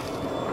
you